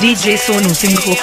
DJ Sonu Singh को।